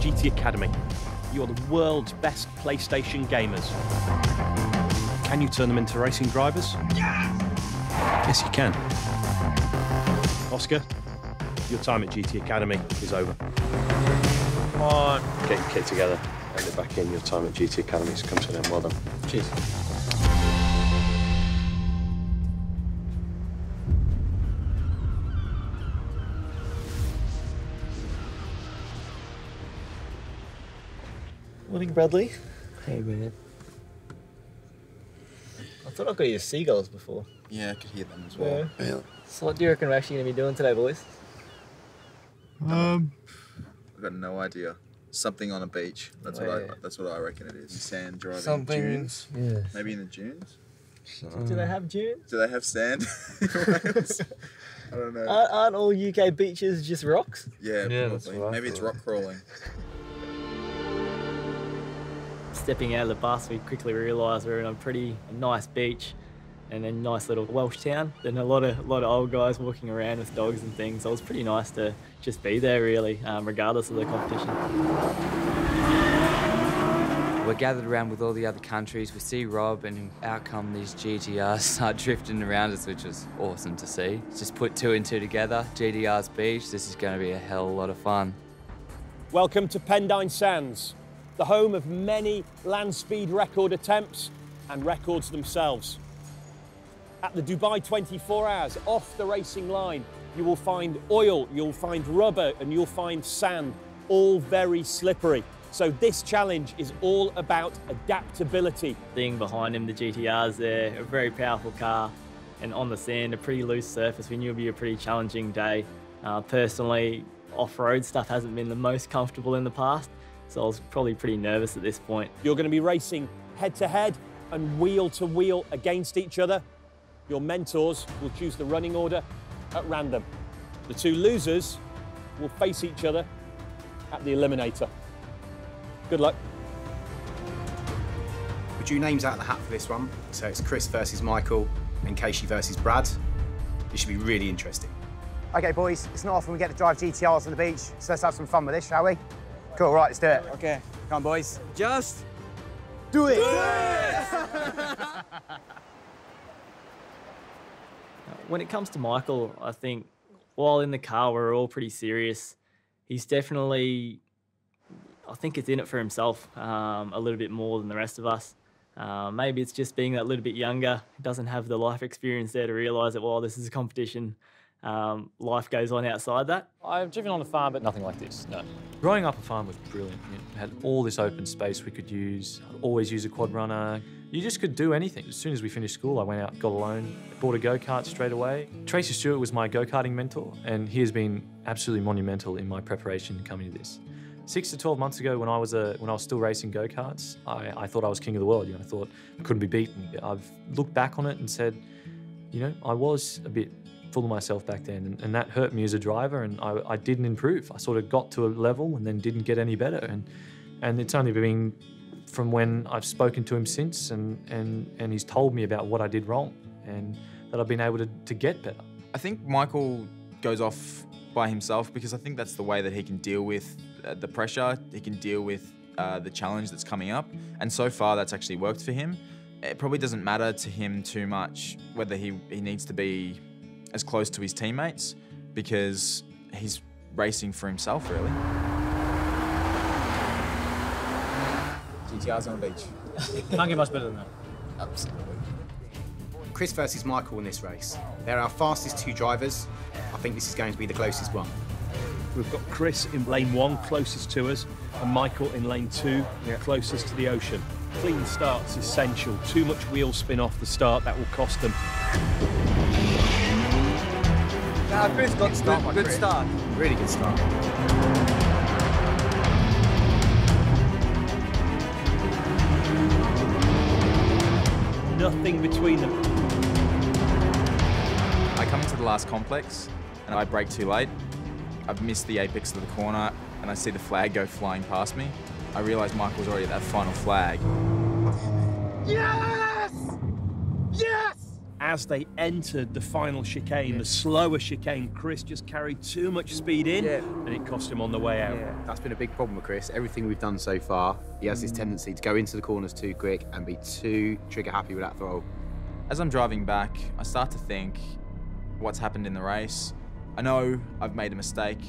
GT Academy. You're the world's best PlayStation gamers. Can you turn them into racing drivers? Yes, you can. Oscar, your time at GT Academy is over. Come on. Get your kit together, hand it back in. Your time at GT Academy has come to an end. Well done. Cheers. Morning, Bradley. Hey, man. I thought I got your seagulls before. Yeah, I could hear them as well. Yeah. So what do you reckon we're actually going to be doing today, boys? Um, I've got no idea. Something on a beach. That's what Oh, I. That's what I reckon it is. Sand driving Something- dunes. Yeah. Maybe in the dunes. Do they have dunes? Do they have sand? I don't know. Aren't, aren't all UK beaches just rocks? yeah, Yeah, probably. what I Maybe it's rock crawling. Stepping out of the bus, we quickly realised we were in a pretty nice beach and a nice little Welsh town. And a lot of a lot of old guys walking around with dogs and things. So it was pretty nice to just be there, really, um, regardless of the competition. We're gathered around with all the other countries. We see Rob, and out come these GTRs start drifting around us, which was awesome to see. Just put two and two together. GTR's beach. This is going to be a hell of a lot of fun. Welcome to Pendine Sands, the home of many land speed record attempts and records themselves. At the Dubai 24 Hours, off the racing line, you will find oil, you'll find rubber, and you'll find sand, all very slippery. So this challenge is all about adaptability. Thing behind him, the GTR's there, a very powerful car, and on the sand, a pretty loose surface. We knew it'd be a pretty challenging day. Uh, personally, off-road stuff hasn't been the most comfortable in the past, so I was probably pretty nervous at this point. You're going to be racing head to head and wheel to wheel against each other. Your mentors will choose the running order at random. The two losers will face each other at the eliminator. Good luck. We drew names out of the hat for this one. So it's Chris versus Michael and Casey versus Brad. This should be really interesting. Okay, boys, it's not often we get to drive GTRs on the beach, so let's have some fun with this, shall we? Cool, right, let's do it. Okay, come on, boys. Just Do it! When it comes to Michael, I think while in the car we're all pretty serious. He's definitely, I think, it's in it for himself um, a little bit more than the rest of us. Uh, maybe it's just being that little bit younger. Doesn't have the life experience there to realise that while this is a competition, um, life goes on outside that. I've driven on a farm, but nothing like this, no. Growing up a farm was brilliant. It had all this open space we could use, always use a quad runner. You just could do anything. As soon as we finished school, I went out, got a loan, bought a go-kart straight away. Tracy Stewart was my go-karting mentor, and he has been absolutely monumental in my preparation coming to this. Six to 12 months ago, when I was a, when I was still racing go-karts, I, I thought I was king of the world. You know, I thought I couldn't be beaten. I've looked back on it and said, you know, I was a bit full of myself back then, and, and that hurt me as a driver, and I, I didn't improve. I sort of got to a level and then didn't get any better, and and it's only been from when I've spoken to him since, and and and he's told me about what I did wrong, and that I've been able to, to get better. I think Michael goes off by himself because I think that's the way that he can deal with uh, the pressure. He can deal with uh, the challenge that's coming up, and so far that's actually worked for him. It probably doesn't matter to him too much whether he, he needs to be as close to his teammates because he's racing for himself really. GTR's on the beach. Can't get much better than that. Absolutely. Chris versus Michael in this race. They're our fastest two drivers. I think this is going to be the closest one. We've got Chris in lane one, closest to us, and Michael in lane two, closest to the ocean. Clean start's essential. Too much wheel spin off the start, that will cost them. Nah, Chris got start, good, good start. Really good start. Nothing between them. I come into the last complex and I brake too late. I've missed the apex of the corner and I see the flag go flying past me. I realise Michael's already at that final flag. Yes! Yes! as they entered the final chicane, the slower chicane, Chris just carried too much speed in and it cost him on the way out. That's been a big problem with Chris. Everything we've done so far, he has this tendency to go into the corners too quick and be too trigger happy with that throttle. As I'm driving back, I start to think what's happened in the race. I know I've made a mistake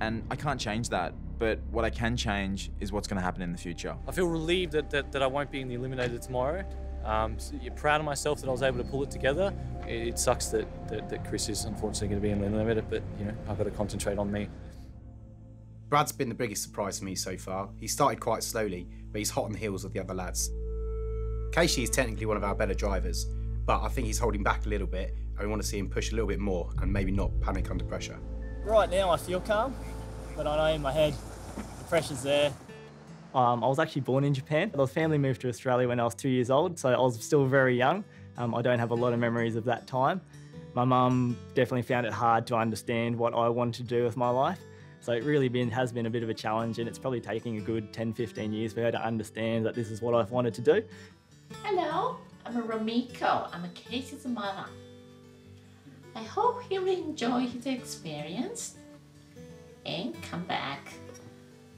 and I can't change that, but what I can change is what's going to happen in the future. I feel relieved that, that, that I won't be in the eliminator tomorrow. Um, so you're proud of myself that I was able to pull it together. It, it sucks that, that, that Chris is unfortunately going to be in the eliminator, but you know I've got to concentrate on me. Brad's been the biggest surprise for me so far. He started quite slowly, but he's hot on the heels of the other lads. Casey is technically one of our better drivers, but I think he's holding back a little bit, and we want to see him push a little bit more and maybe not panic under pressure. Right now I feel calm, but I know in my head the pressure's there. Um, I was actually born in Japan. The family moved to Australia when I was two years old, so I was still very young. Um, I don't have a lot of memories of that time. My mum definitely found it hard to understand what I wanted to do with my life. So it really been, has been a bit of a challenge and it's probably taking a good 10, 15 years for her to understand that this is what I've wanted to do. Hello, I'm Romiko. I'm a Casey's mother. I hope he will enjoy his experience and come back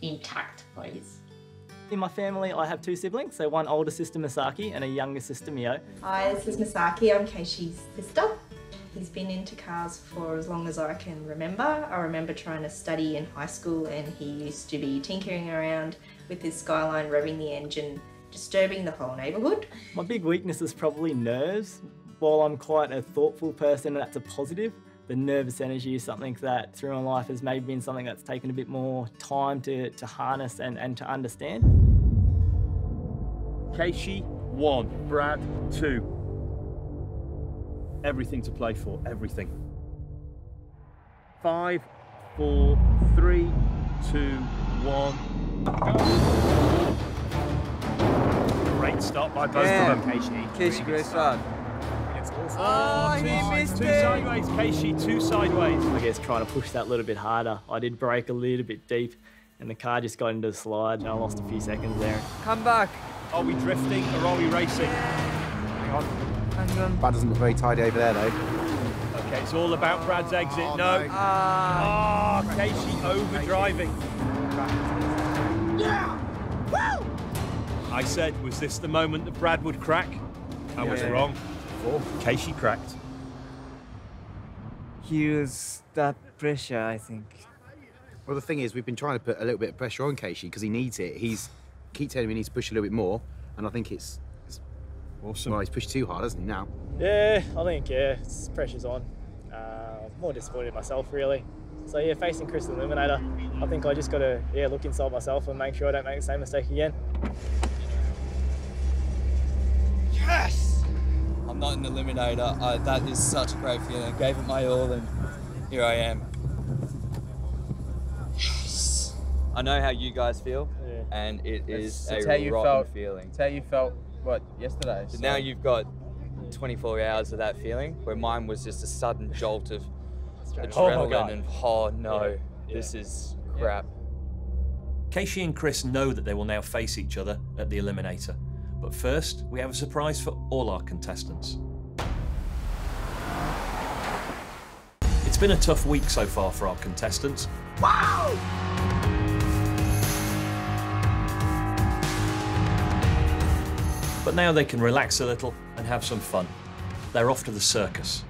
intact, please. In my family, I have two siblings, so one older sister, Masaki, and a younger sister, Mio. Hi, this is Masaki. I'm Keishi's sister. He's been into cars for as long as I can remember. I remember trying to study in high school and he used to be tinkering around with his Skyline, revving the engine, disturbing the whole neighbourhood. My big weakness is probably nerves. While I'm quite a thoughtful person, and that's a positive, the nervous energy is something that through my life has maybe been something that's taken a bit more time to, to harness and, and to understand. Keishi, one. Brad, two. Everything to play for, everything. Five, four, three, two, one. Go. Great start by both Yeah. of them, Keishi. Keishi, great start. Oh, he missed two sideways, Keishi, two sideways. I guess trying to push that a little bit harder. I did brake a little bit deep and the car just got into the slide and I lost a few seconds there. Come back. Are we drifting or are we racing? Hang on. Hang on. Brad doesn't look very tidy over there, though. Okay, it's all about Brad's exit. no. Ah, Keishi over driving. Yeah! Woo! I said, was this the moment that Brad would crack? I was Yeah. wrong. Keishi cracked. He was that pressure, I think. Well, the thing is, we've been trying to put a little bit of pressure on Casey because he needs it. He's keep telling me he needs to push a little bit more, and I think it's, it's awesome. Well, he's pushed too hard, hasn't he? Now. Yeah, I think, yeah, it's, pressure's on. Uh, more disappointed myself, really. So, yeah, facing Chris the Eliminator, I think I just got to, yeah, look inside myself and make sure I don't make the same mistake again. Yes! I'm not an eliminator. I, that is such a great feeling. I gave it my all, and here I am. Yes. I know how you guys feel, and it is It's a how you felt- feeling. It's how you felt, what, yesterday? So now you've got 24 hours of that feeling, where mine was just a sudden jolt of Oh adrenaline God. and oh no, Yeah. this is crap. Casey and Chris know that they will now face each other at the Eliminator. But first, we have a surprise for all our contestants. It's been a tough week so far for our contestants. Wow! But now they can relax a little and have some fun. They're off to the circus.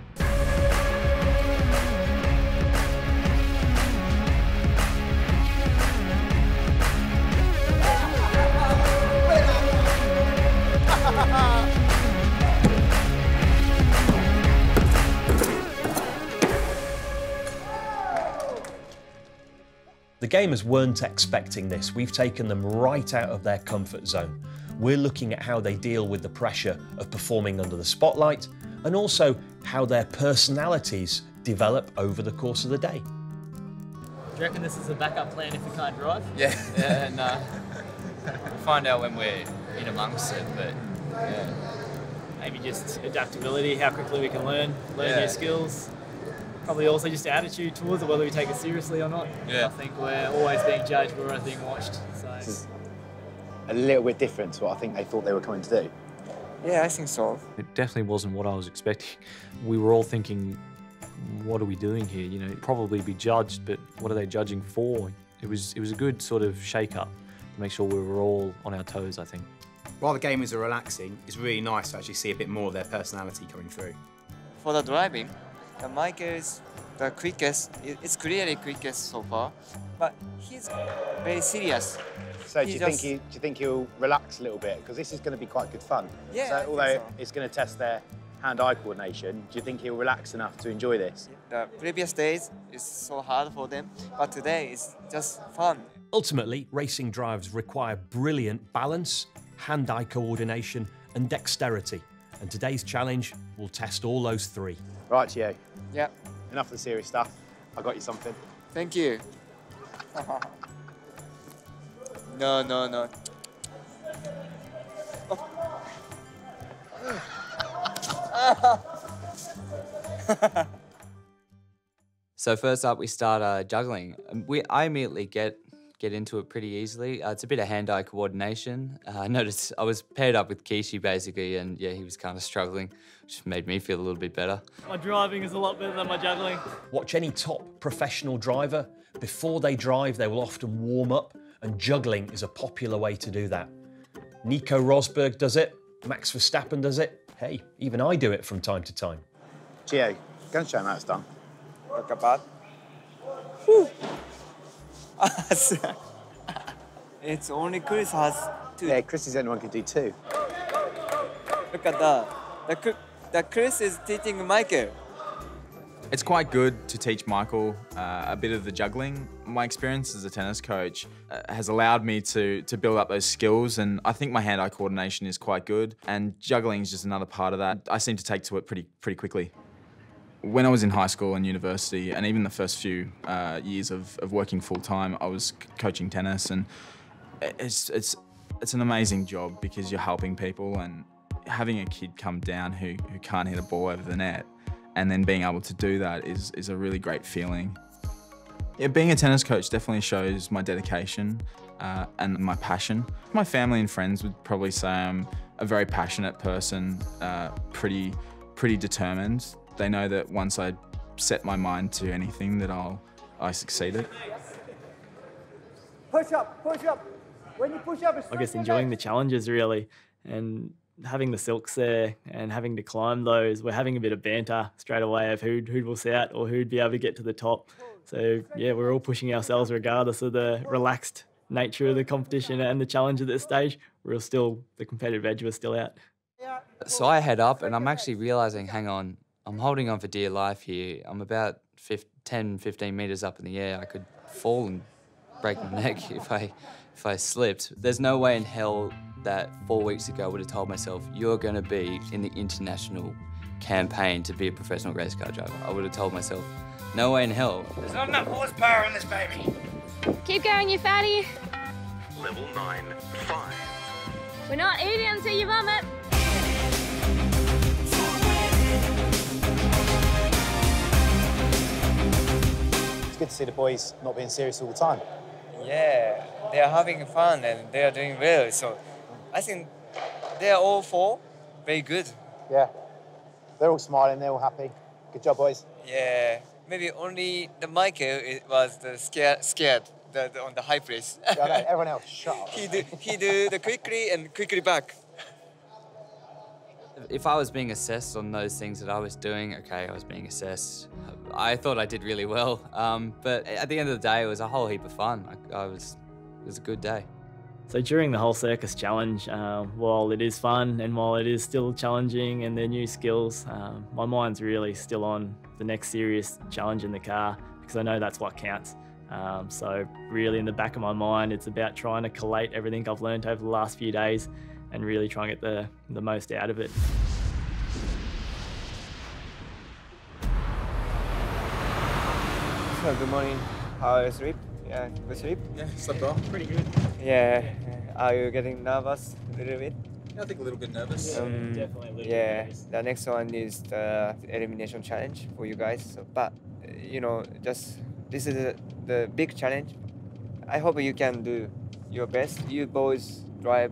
The gamers weren't expecting this. We've taken them right out of their comfort zone. We're looking at how they deal with the pressure of performing under the spotlight and also how their personalities develop over the course of the day. Do you reckon this is a backup plan if we can't drive? Yeah, yeah, no. Uh, we'll find out when we're in amongst it, but yeah. Maybe just adaptability, how quickly we can learn, learn Yeah. new skills. Probably also just attitude towards it, whether we take it seriously or not. Yeah. I think we're always being judged, we're always being watched. So This is a little bit different to what I think they thought they were coming to do. Yeah, I think so. It definitely wasn't what I was expecting. We were all thinking, what are we doing here? You know, probably be judged, but what are they judging for? It was it was a good sort of shake up to make sure we were all on our toes, I think. While the gamers are relaxing, it's really nice to actually see a bit more of their personality coming through. For the driving, the Michael is the quickest. It's clearly quickest so far, but he's very serious. So do you just- think he, do you think he'll relax a little bit because this is going to be quite good fun? Yeah, So I think although so. it's going to test their hand-eye coordination, do you think he'll relax enough to enjoy this? The previous days is so hard for them, but today is just fun. Ultimately, racing drives require brilliant balance, hand eye coordination, and dexterity. And today's challenge will test all those three. Right, Gio. Yeah. Enough of the serious stuff. I got you something. Thank you. no, no, no. So first up, we start uh, juggling. Um, We I immediately get get into it pretty easily. Uh, it's a bit of hand-eye coordination. Uh, I noticed I was paired up with Kishi basically, and yeah, he was kind of struggling, which made me feel a little bit better. My driving is a lot better than my juggling. Watch any top professional driver. Before they drive, they will often warm up, and juggling is a popular way to do that. Nico Rosberg does it, Max Verstappen does it. Hey, even I do it from time to time. Gio, go and show him how it's done. Look about. it's only Chris has two. Yeah, Chris is the only one who can do two. Look at that. The, the Chris is teaching Michael. It's quite good to teach Michael uh, a bit of the juggling. My experience as a tennis coach uh, has allowed me to to build up those skills, and I think my hand-eye coordination is quite good. And juggling is just another part of that. I seem to take to it pretty pretty quickly. When I was in high school and university, and even the first few uh, years of, of working full time, I was coaching tennis, and it's it's it's an amazing job because you're helping people and having a kid come down who, who can't hit a ball over the net and then being able to do that is, is a really great feeling. Yeah, being a tennis coach definitely shows my dedication uh, and my passion. My family and friends would probably say I'm a very passionate person, uh, pretty pretty determined. They know that once I set my mind to anything that I'll I succeed at. Push up, push up. When you push up, I guess enjoying the challenges really and having the silks there and having to climb those. We're having a bit of banter straight away of who'd, who'd will sit out or who'd be able to get to the top. So yeah, we're all pushing ourselves regardless of the relaxed nature of the competition and the challenge at this stage. We're still, the competitive edge was still out. So I head up, and I'm actually realizing, hang on, I'm holding on for dear life here. I'm about 15, 10, 15 meters up in the air. I could fall and break my neck if I if I slipped. There's no way in hell that four weeks ago I would have told myself you're going to be in the international campaign to be a professional race car driver. I would have told myself, no way in hell. There's not enough horsepower in this baby. Keep going, you fatty. Level 9, 5. We're not eating until you vomit. It's good to see the boys not being serious all the time. Yeah, they are having fun and they are doing well. So I think they are all four very good. Yeah. They're all smiling, they're all happy. Good job, boys. Yeah, maybe only the Michael was the scared, scared the, the, on the high place. Yeah, everyone else, shut up. he do he do the quickly and quickly back. If I was being assessed on those things that I was doing, okay, I was being assessed. I thought I did really well, um, but at the end of the day, it was a whole heap of fun. I, I was, it was a good day. So during the whole circus challenge, uh, while it is fun and while it is still challenging and they're new skills, um, my mind's really still on the next serious challenge in the car because I know that's what counts. Um, so really in the back of my mind, it's about trying to collate everything I've learned over the last few days and really try and get the, the most out of it. So good morning. How are you sleep? Yeah, good sleep. Yeah, slept well. Pretty good. Yeah. Are you getting nervous a little bit? Yeah, I think a little bit nervous. Um, definitely a little bit yeah, nervous. the next one is the elimination challenge for you guys. So, but you know, just this is the, the big challenge. I hope you can do your best. You boys drive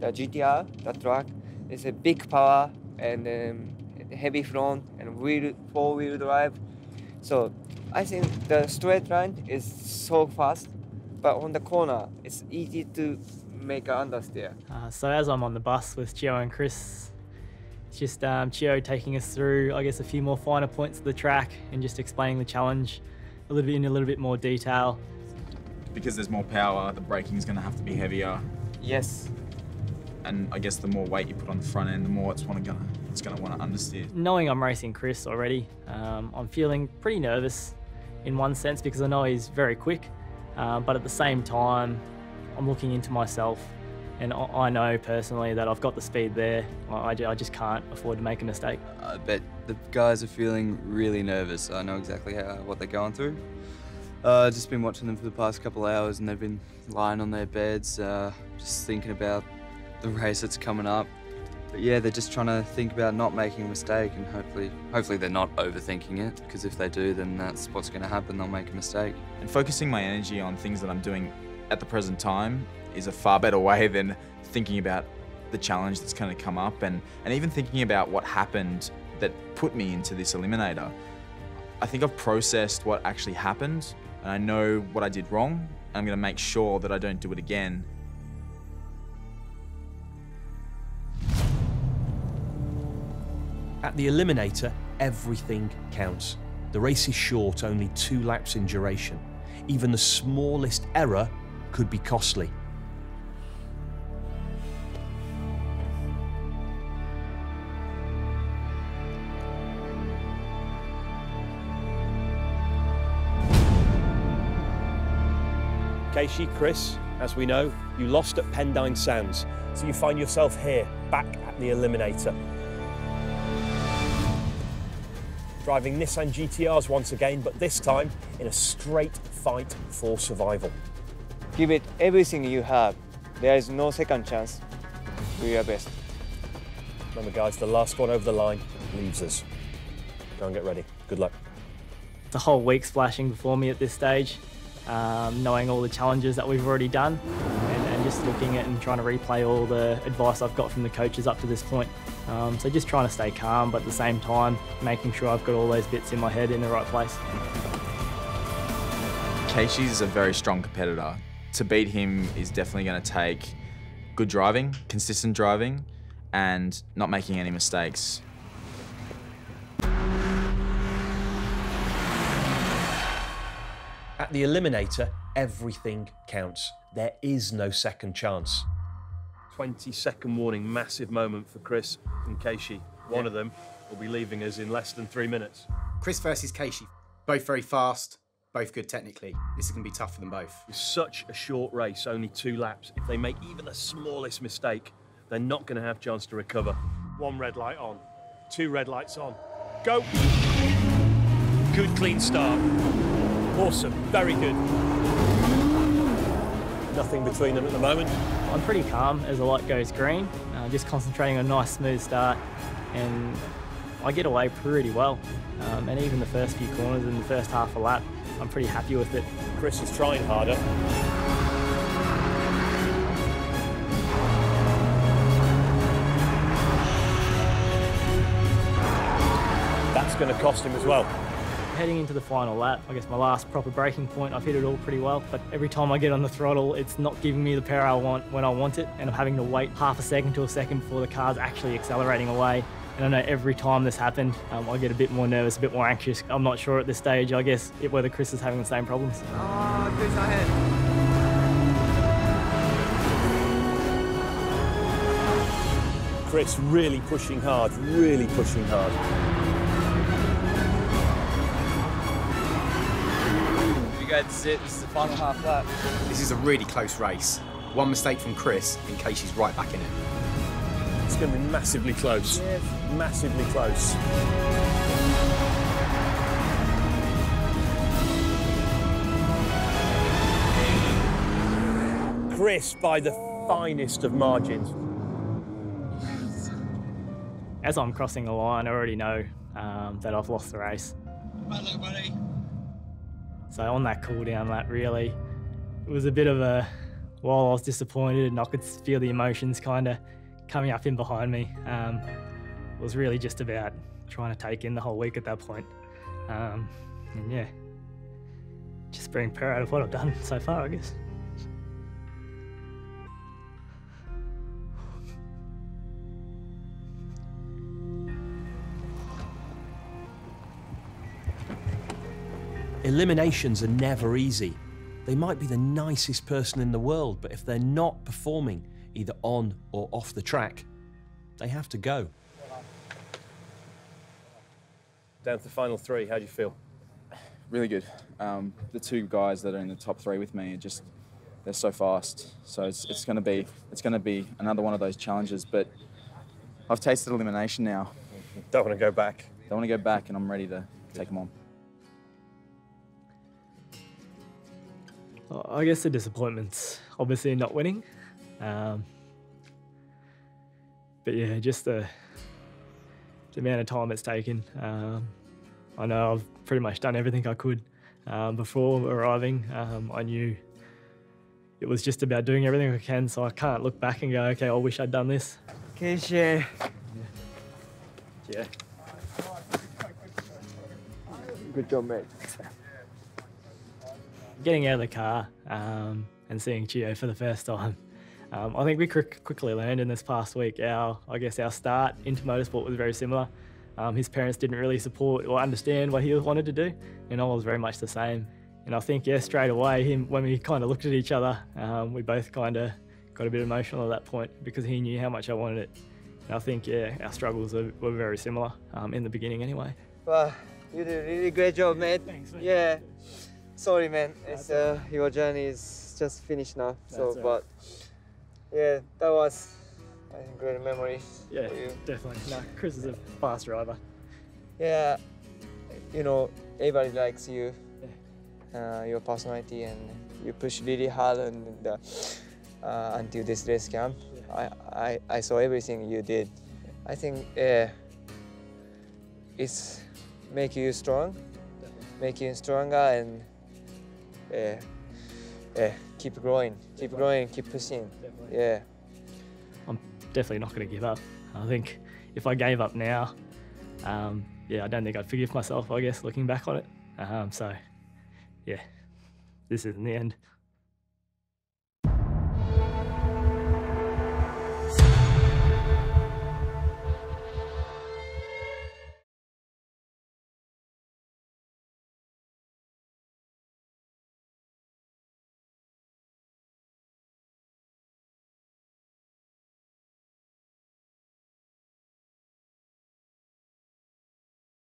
the GTR, the truck, is a big power and um, heavy front and wheel four wheel drive. So I think the straight line is so fast, but on the corner it's easy to make an understeer. Uh, so as I'm on the bus with Chio and Chris, it's just um, Chio taking us through, I guess, a few more finer points of the track and just explaining the challenge a little bit in a little bit more detail. Because there's more power, the braking is going to have to be heavier. Yes. And I guess the more weight you put on the front end, the more it's want to gonna it's going to want to understeer. Knowing I'm racing Chris already, um, I'm feeling pretty nervous in one sense because I know he's very quick, uh, but at the same time, I'm looking into myself and I I know personally that I've got the speed there. I, I just can't afford to make a mistake. I bet the guys are feeling really nervous. I know exactly how, what they're going through. Uh, just been watching them for the past couple of hours and they've been lying on their beds, uh, just thinking about the race that's coming up. But yeah, they're just trying to think about not making a mistake and hopefully, hopefully they're not overthinking it because if they do, then that's what's going to happen. They'll make a mistake. And focusing my energy on things that I'm doing at the present time is a far better way than thinking about the challenge that's going to come up and, and even thinking about what happened that put me into this eliminator. I think I've processed what actually happened and I know what I did wrong. I'm going to make sure that I don't do it again. At the Eliminator, everything counts. The race is short, only two laps in duration. Even the smallest error could be costly. Keishi, Chris, as we know, you lost at Pendine Sands, so you find yourself here, back at the Eliminator. Driving Nissan GTRs once again, but this time in a straight fight for survival. Give it everything you have. There is no second chance. Do your best. Remember, guys, the last one over the line leaves us. Go and get ready. Good luck. The whole week's flashing before me at this stage, um, knowing all the challenges that we've already done and, and just looking at and trying to replay all the advice I've got from the coaches up to this point. Um, so just trying to stay calm, but at the same time, making sure I've got all those bits in my head in the right place. Keishi's a very strong competitor. To beat him is definitely going to take good driving, consistent driving, and not making any mistakes. At the Eliminator, everything counts. There is no second chance. 20 second warning, massive moment for Chris and Keishi. One of them will be leaving us in less than three minutes. Chris versus Keishi, both very fast, both good technically. This is going to be tough for them both. It's such a short race, only two laps. If they make even the smallest mistake, they're not going to have chance to recover. One red light on, two red lights on. Go! Good clean start. Awesome, very good. Nothing between them at the moment. I'm pretty calm as the light goes green, uh, just concentrating on a nice smooth start and I get away pretty well. Um, and even the first few corners in the first half a lap, I'm pretty happy with it. Chris is trying harder. That's going to cost him as well. Heading into the final lap, I guess my last proper braking point, I've hit it all pretty well, but every time I get on the throttle, it's not giving me the power I want when I want it, and I'm having to wait half a second to a second before the car's actually accelerating away. And I know every time this happened, um, I get a bit more nervous, a bit more anxious. I'm not sure at this stage, I guess, it, whether Chris is having the same problems. Oh, Chris ahead. Chris really pushing hard, really pushing hard. You guys sit, this is the final half lap. This is a really close race. One mistake from Chris, and Keishi's right back in it. It's going to be massively close. Massively close. Chris by the finest of margins. As I'm crossing the line, I already know um, that I've lost the race. So on that cool down lap, really, it was a bit of a. While I was disappointed and I could feel the emotions kind of coming up in behind me um, was really just about trying to take in the whole week at that point. Um, and yeah, just being proud of what I've done so far, I guess. Eliminations are never easy. They might be the nicest person in the world, but if they're not performing either on or off the track, they have to go. Down to the final three, how do you feel? Really good. Um, the two guys that are in the top three with me are just they're so fast. So it's, it's going to be it's going to be another one of those challenges. But I've tasted elimination now. Don't want to go back. Don't want to go back, and I'm ready to take them on. Well, I guess the disappointment's obviously not winning. Um, but yeah, just the, the amount of time it's taken. Um, I know I've pretty much done everything I could um, before arriving. Um, I knew it was just about doing everything I can, so I can't look back and go, okay, I wish I'd done this. Keisha. Yeah. Good job, mate. Getting out of the car um, and seeing Chio for the first time, um, I think we quick, quickly learned in this past week. Our, I guess, our start into motorsport was very similar. Um, his parents didn't really support or understand what he wanted to do, and I was very much the same. And I think, yeah, straight away, him when we kind of looked at each other, um, we both kind of got a bit emotional at that point because he knew how much I wanted it. And I think, yeah, our struggles were, were very similar um, in the beginning, anyway. Well, you did a really great job, mate. Thanks, man. Yeah. Sorry, man. It's uh, your journey is just finished now. So, all but yeah, that was I think great memory. Yeah, for you. definitely. No, Chris is a fast driver. Yeah, you know, everybody likes you, uh, your personality, and you push really hard and uh, uh, until this race camp. I, I, I saw everything you did. I think uh, it's make you strong, make you stronger, and yeah, yeah, keep growing, keep growing, keep pushing. Yeah. I'm definitely not going to give up. I think if I gave up now, um, yeah, I don't think I'd forgive myself, I guess, looking back on it. Um, so, yeah, this isn't the end.